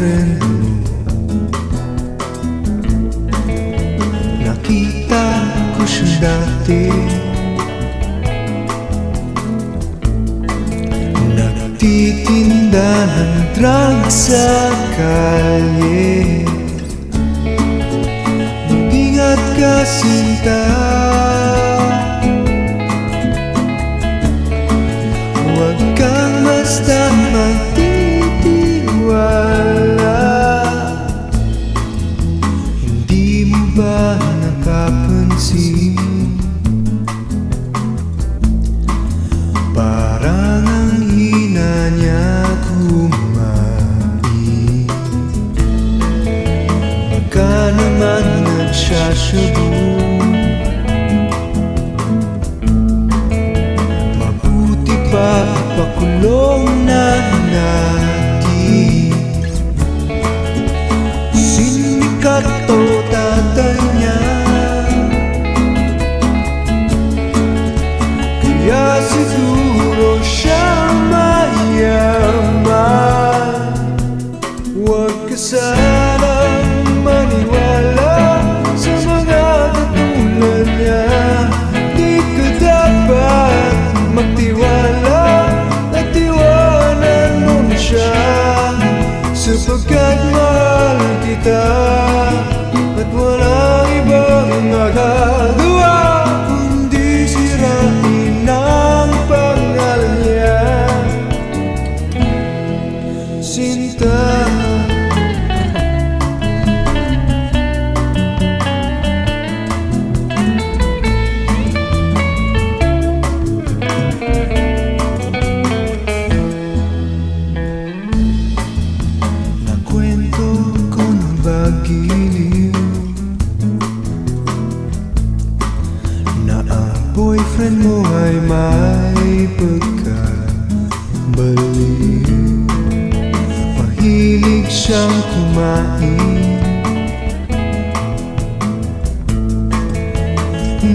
friend Nakita ko siya dati. Nagtitinda ng drugs sa kalye. stop and see. یا دور و شد cinta La cuento con un vagilio Na boyfriend mo ay may pagka-baliw chẳng kumain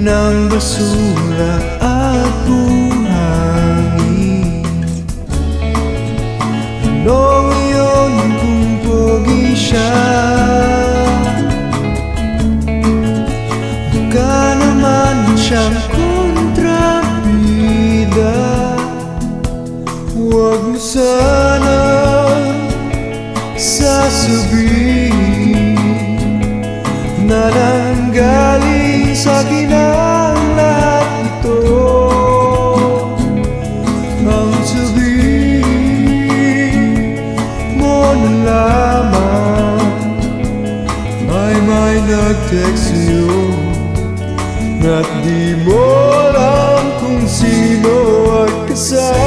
Nang basura at hangi Noong yon kung siya Buka naman siyang kontrabida Huwag mo sana sasabihin Na nanggaling sa akin ang lahat ito Ang sabihin mo na lamang Ay may nag-text sa'yo At di mo alam kung sino At maniwala